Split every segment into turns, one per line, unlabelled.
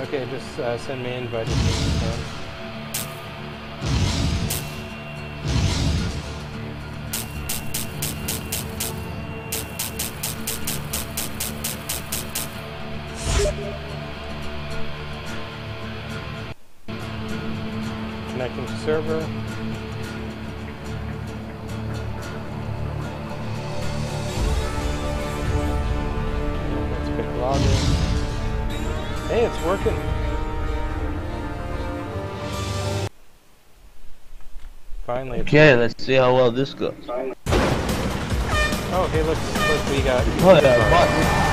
Okay, just uh, send me an invite it's working. Finally.
Okay, let's see how well this goes.
Oh, hey, look, look, we got.
Oh, yeah,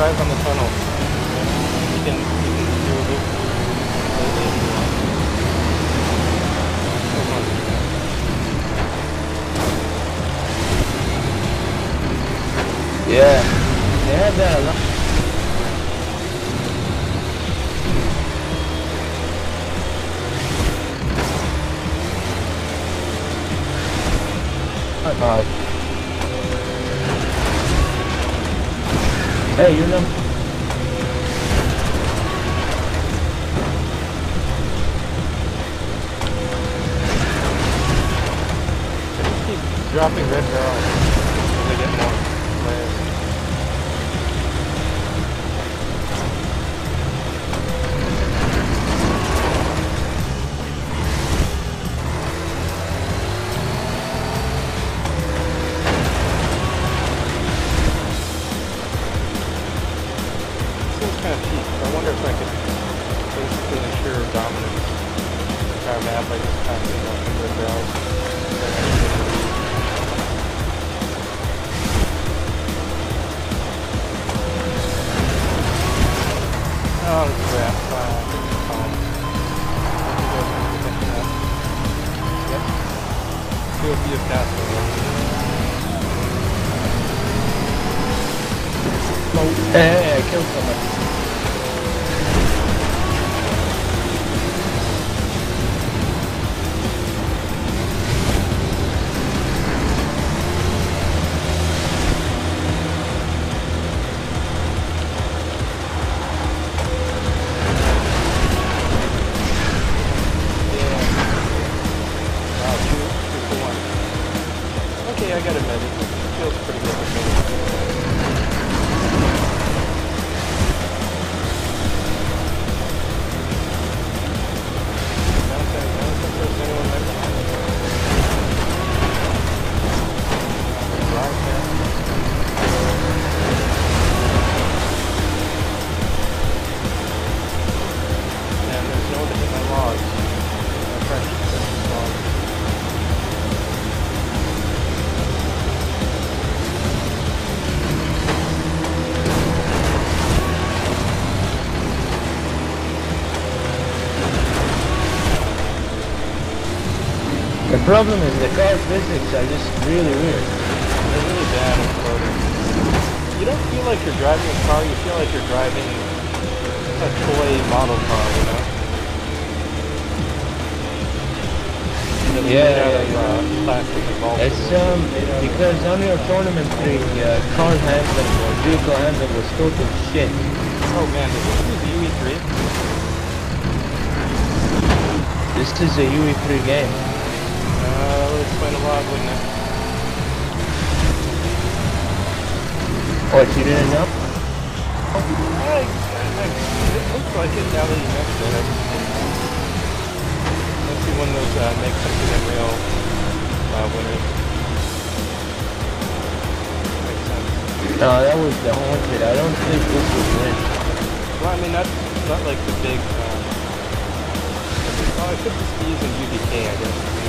drive on the tunnel. You can you can do a loop completely if you want.
Yeah, they had that a lot. Hey, you know.
Keep dropping red barrels kind of cheap. I wonder if I could basically ensure dominance of our map just passing off the red barrels. Oh, crap. You guys think of? Yep. Be a castle.
Hey, I killed someone. Problem is the car physics are just really weird.
They're really bad at floating. You don't feel like you're driving a car, you feel like you're driving a toy model car, you know?
Yeah, yeah,
uh, balls.
It's um because Unreal Tournament 3 uh, car handling or vehicle handling was total shit.
Oh man, did this use UE3?
This is a UE3 game.
Uh, that would explain a lot, wouldn't it?
What you didn't know?
I, I, I, it looks like it now that you mention it. Let's see when those uh, make something unreal uh, winners. Makes sense.
No, that was the haunted. I don't think this would win.
Well, I mean, that's not like the big. Um, oh, I could just be using UDK, I guess.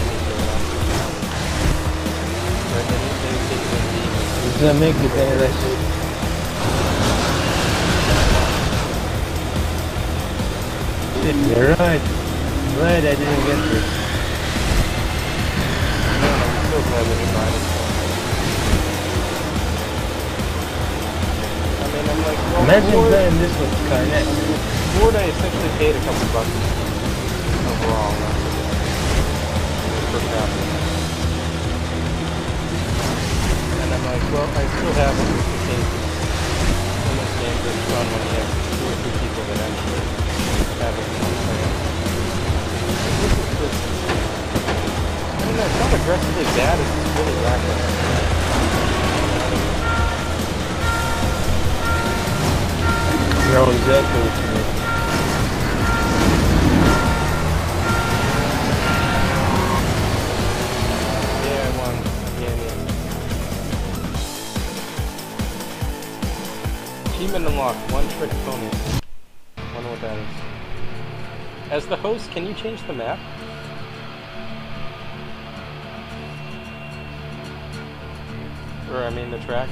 demek ki beyler. You're right. Glad I didn't get this. Imagine playing this with Karnet.
Ford I essentially paid a couple bucks overall. I'm like, well, I still have it just in case some of those games fun when you have two or three people that actually have it play it. This is just, I don't know, it's not aggressively bad, it's just really lackluster.
No, exactly
As the host, can you change the map? Or I mean the track?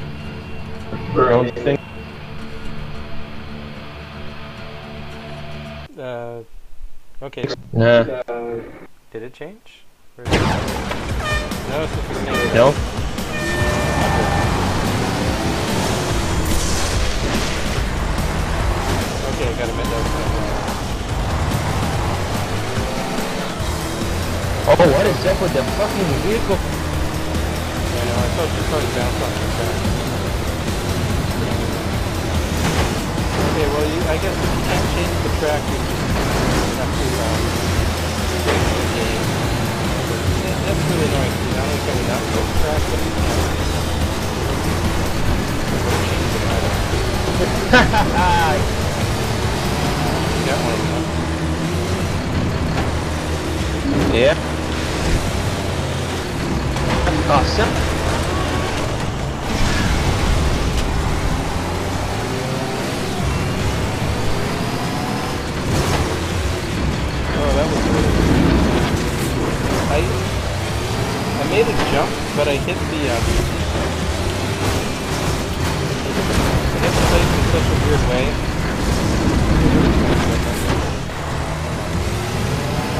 I don't think.
Uh, okay.
Nah.
Did it change? Or No, it's just the same.
No? Up with the fucking vehicle?
I know, I thought she started bouncing off the track. Okay, well, you, I guess if you can't change the track, you just have to, um, change the game. That's really annoying, because not only can we not go track, but we can't change it either. Got one of them,
yeah. Awesome.
Oh, that was really I I made a jump, but I hit the um, I hit the place in such a weird way.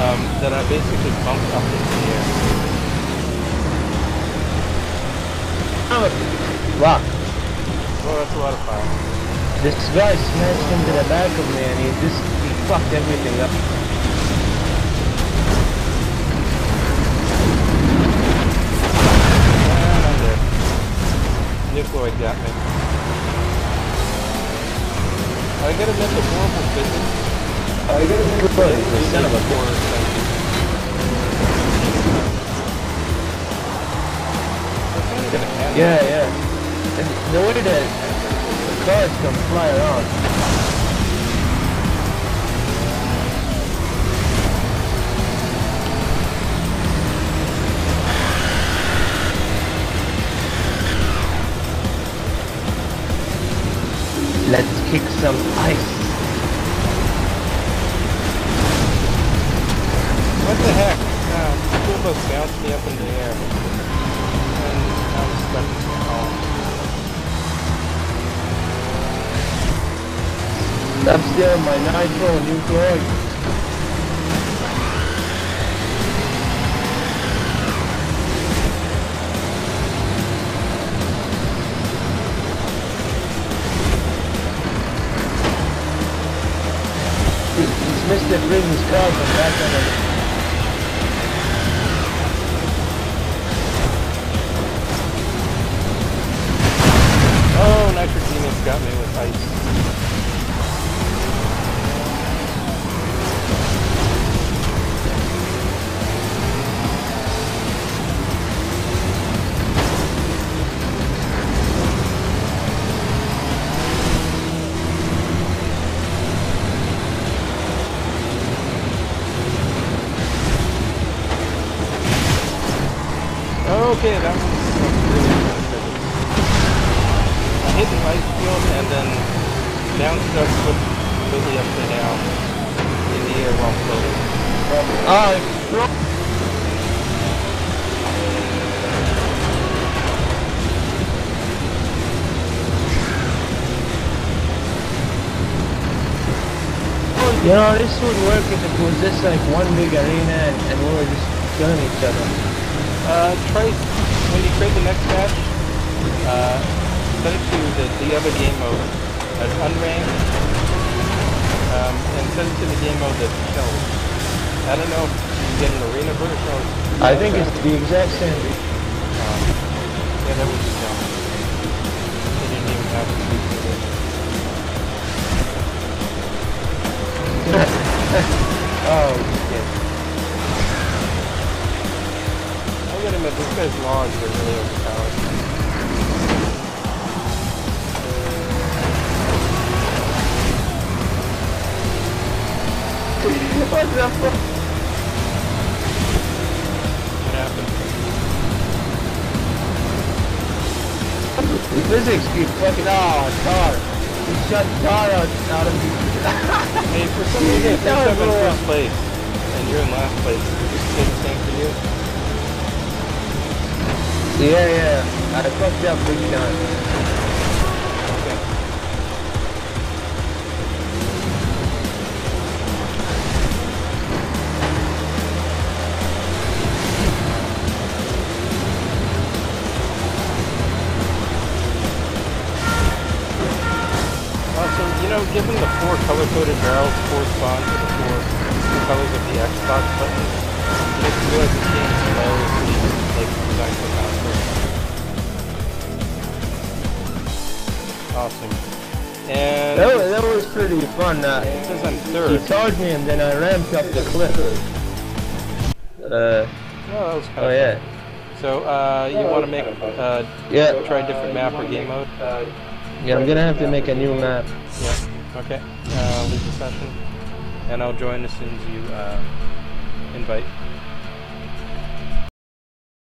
Um, that I basically bumped up into the air.
Wow.
Oh, that's a lot of fire.
This guy smashed into the back of me and he just he fucked everything up.
Ah, Dead. Nucleoid got me. I gotta admit the horrible physics
I got a son of a Yeah, yeah. And the way that the cars can fly around.
I'm
still my nitro nucleoid. He's missed it bring his car from back on
Okay, that was really good physics. I hit an ice field and then bounced up completely upside down in the air while floating.
Oh, You know, this would work if it was just like one big arena and, and we were just killing each other.
Uh, try when you create the next match. Uh, set it to the the other game mode as unranked, um, and set it to the game mode that kills. I don't know if you get an arena version or.
I think it's the exact same.
Um, yeah, that would be dumb. They didn't even have to do it.
oh, shit.
Gotta this guy's logs are really overpowered.
what the fuck?
What happened?
The physics keep fucking, oh, tar. You shut tar out, out of me.
Hey, for some reason, it
That
thinks I'm in first place, and you're in last place. Does this say the same for you?
Yeah, yeah. I fucked up big time.
You know, given the four color-coded barrels correspond to the four colors of the Xbox buttons, you just realize this game's hilariously, like, designed for Awesome. And
That was, that was pretty fun. Uh,
it says I'm
he charged me and then I ramped up the clip. Uh,
Oh, that was kind
oh
of
yeah.
So, uh, you want to make, uh,
Yeah.
try a different map or game mode?
Yeah, I'm gonna have to make a new map.
Yeah. Okay. Uh, leave the session, and I'll join as soon as you uh, invite.